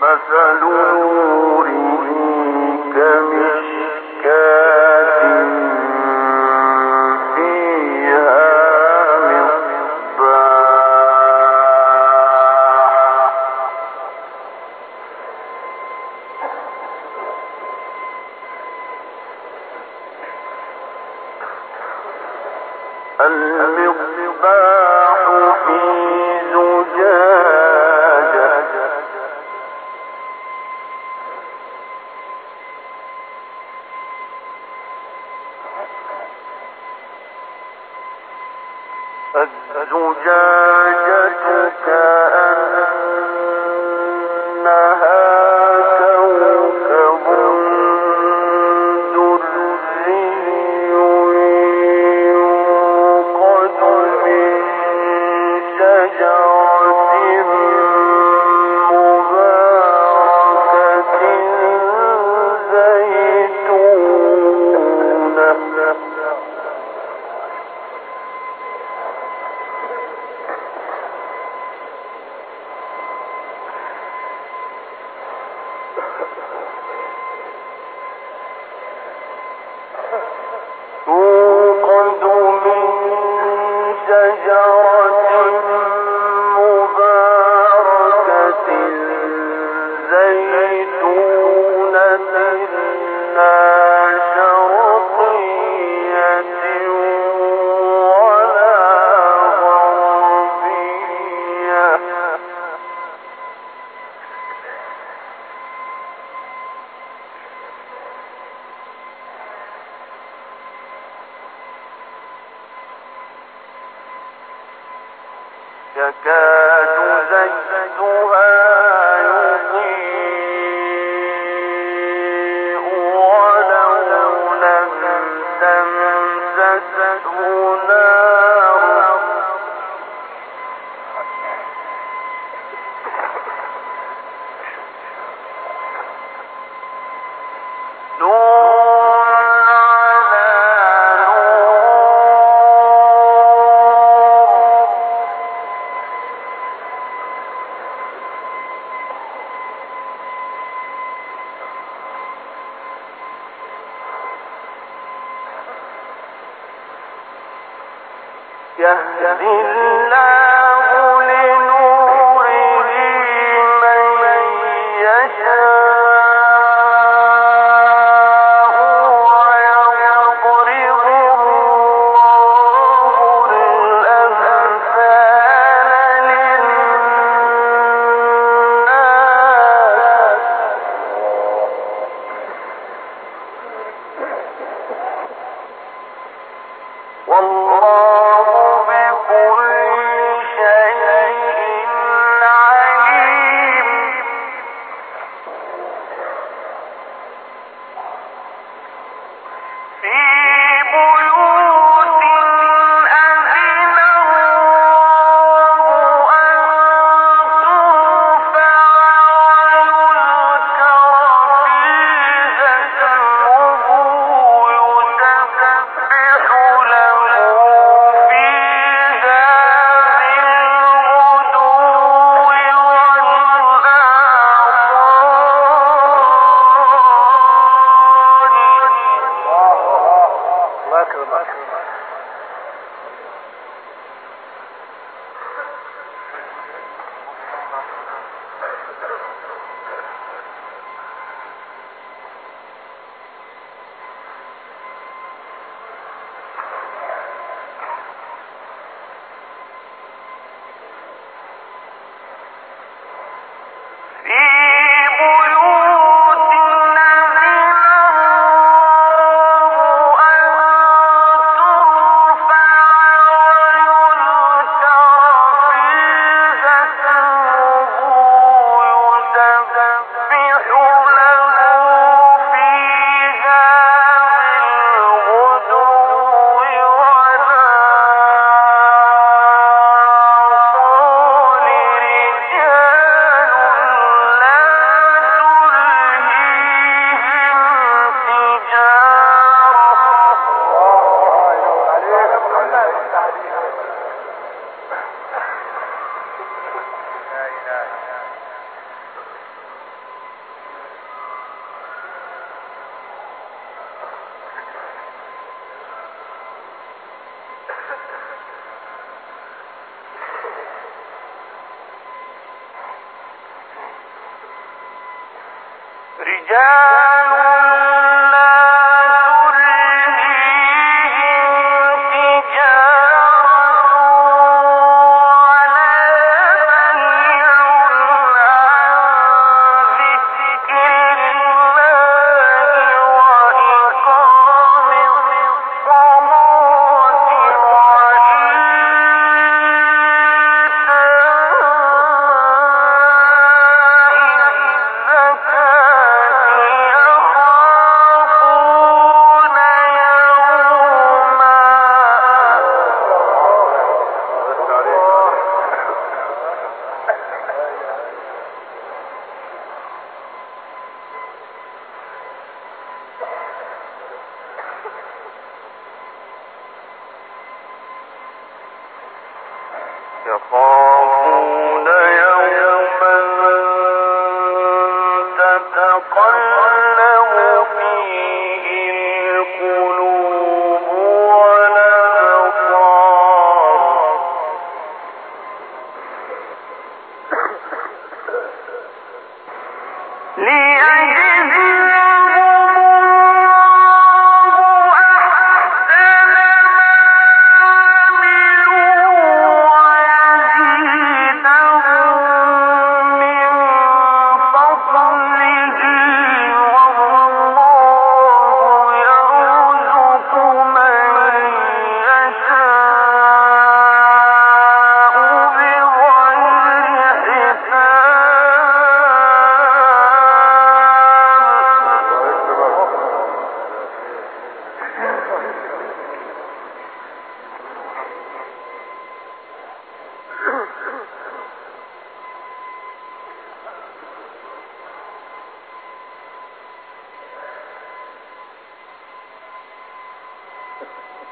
مثل يكاد زيتها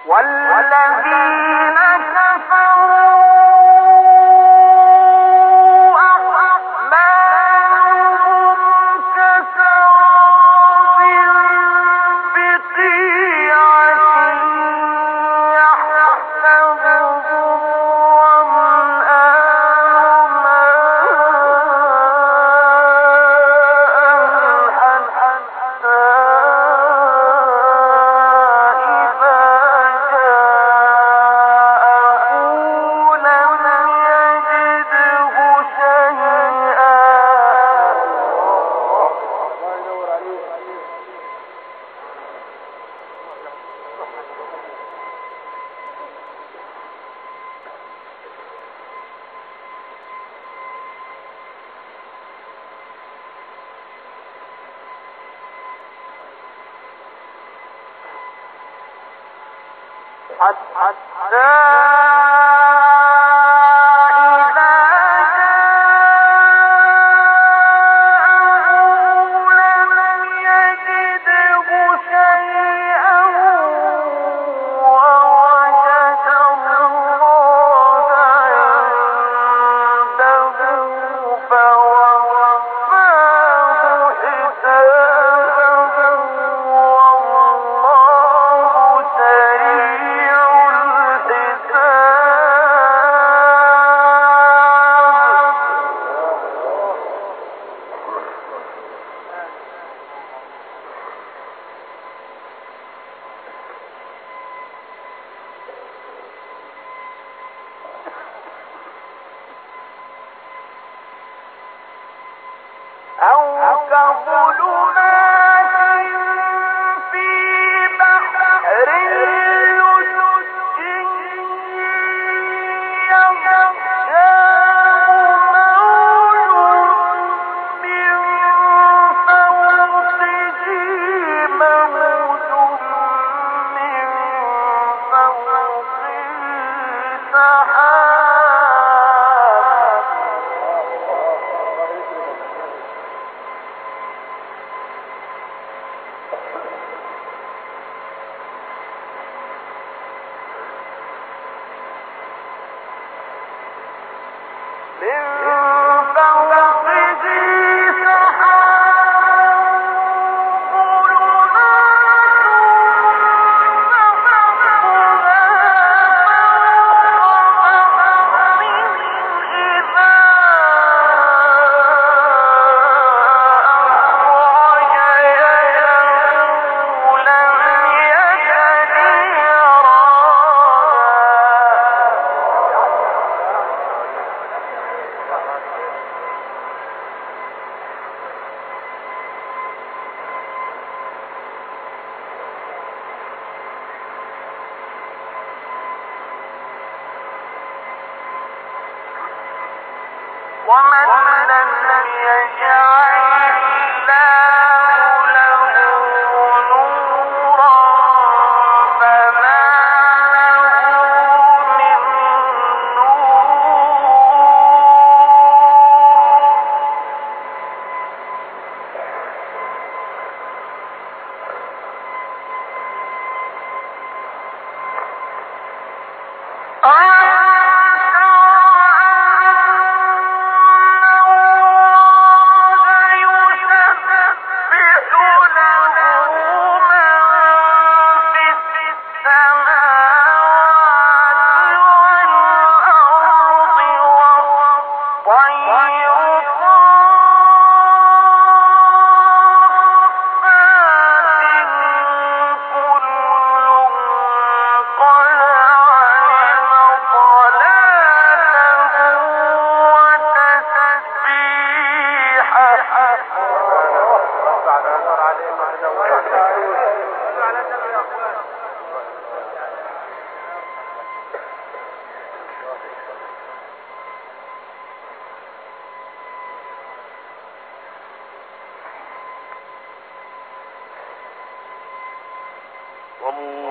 والذين كفروا حتى من Um,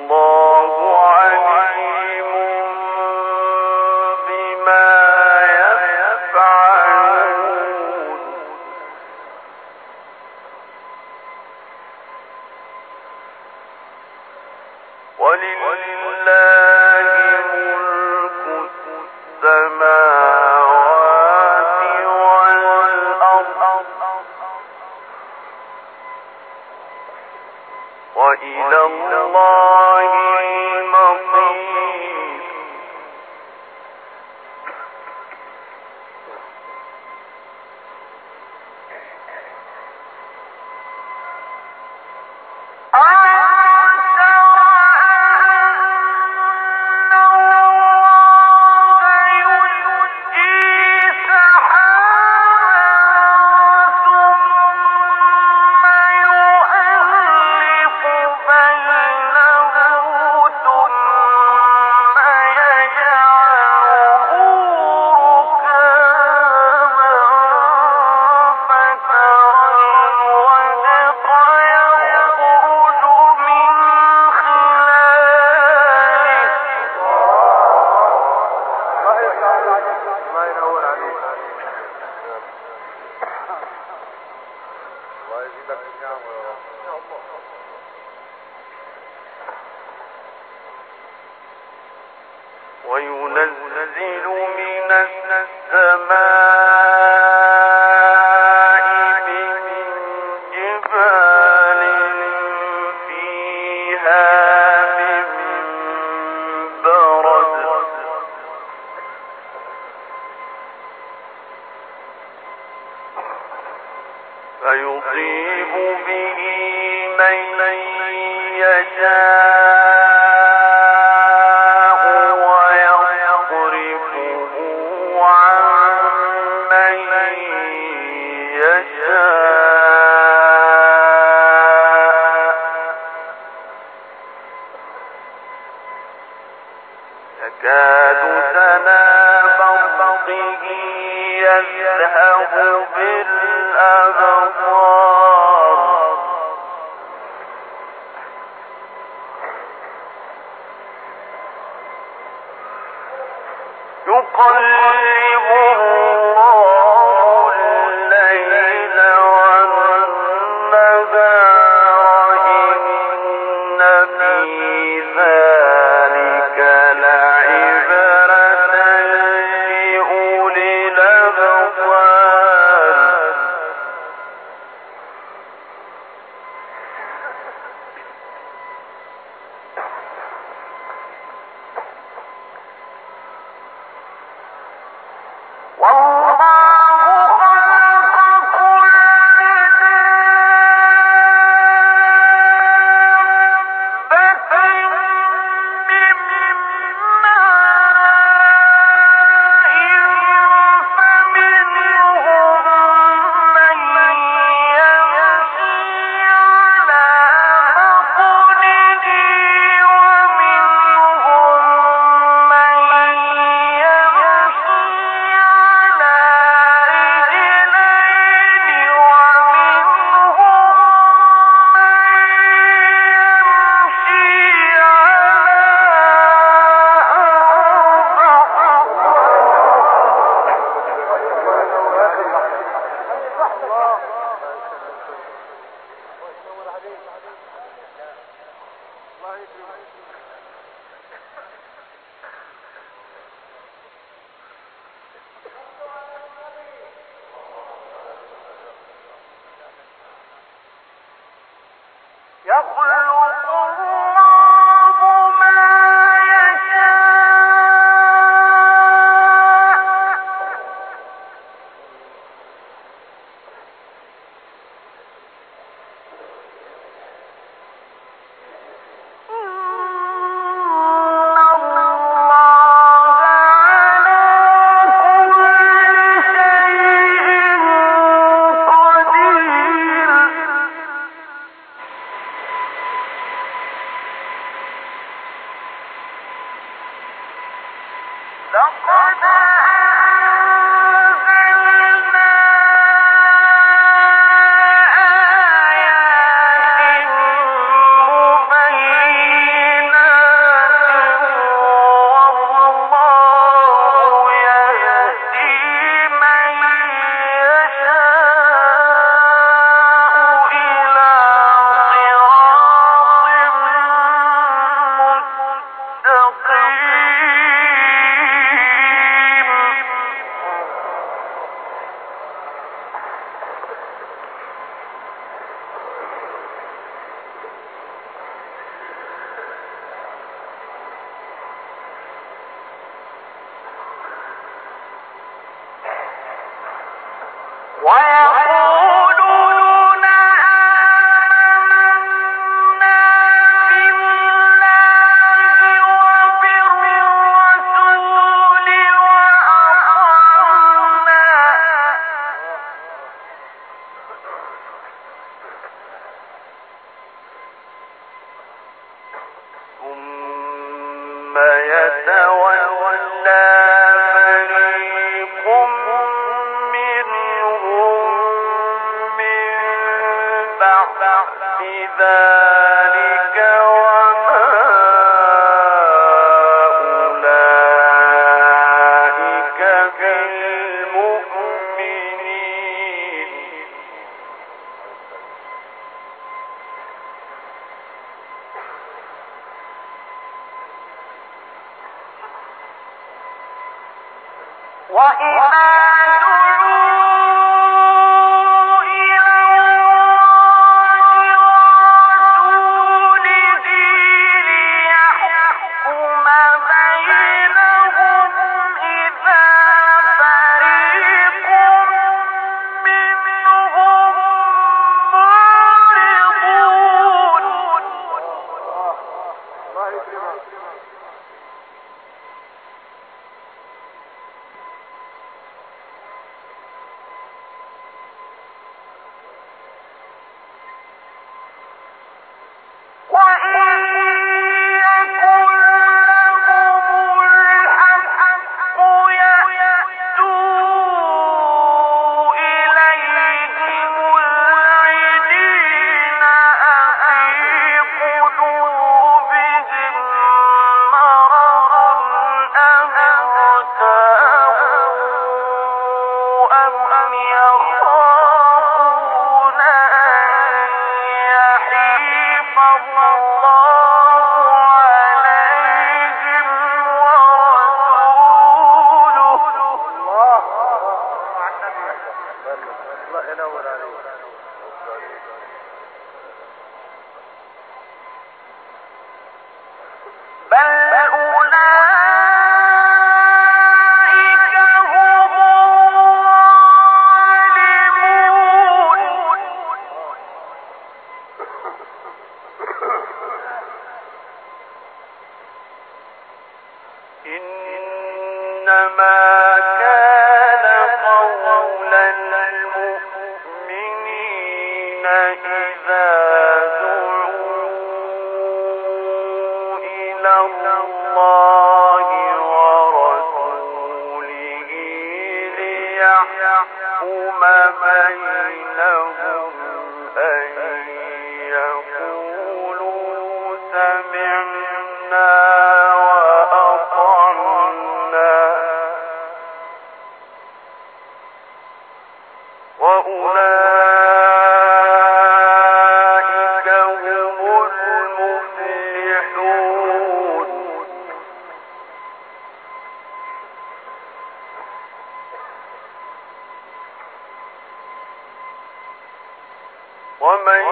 ومن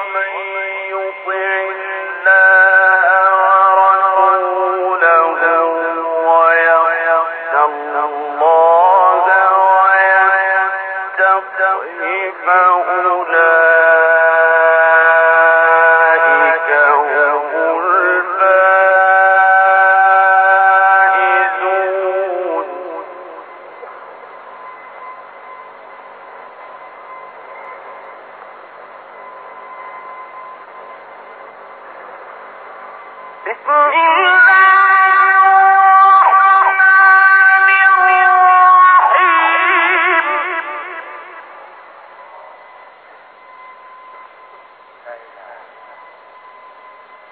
يطع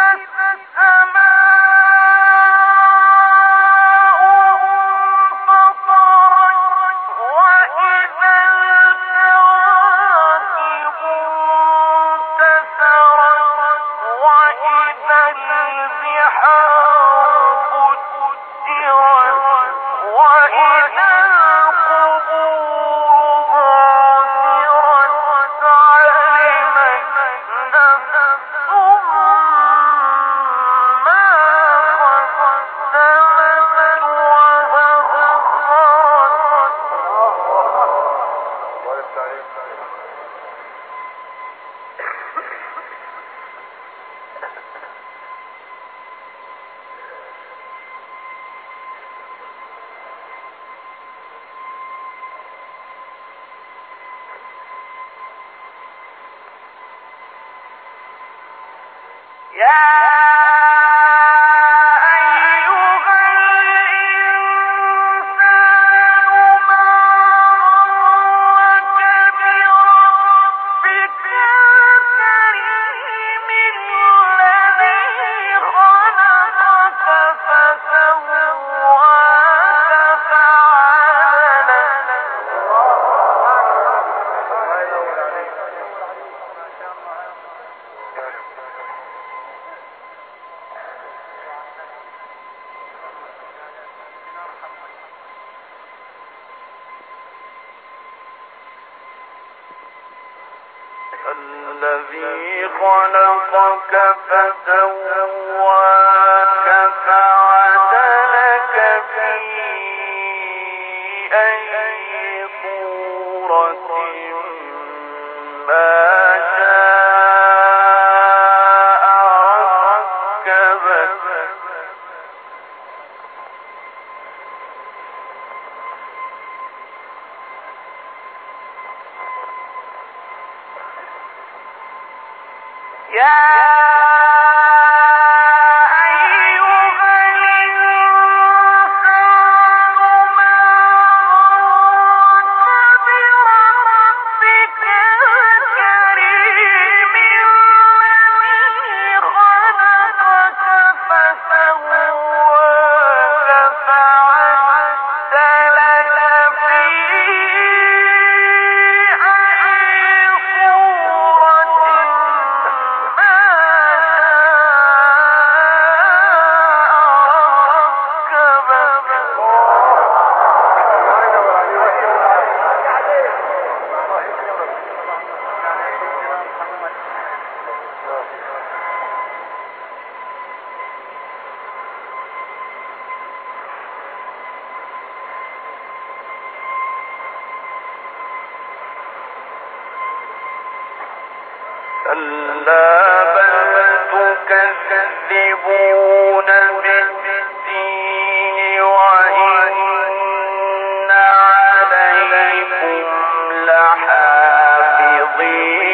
السماء الذي خلقك فسواك فعلا عليكم لحافظين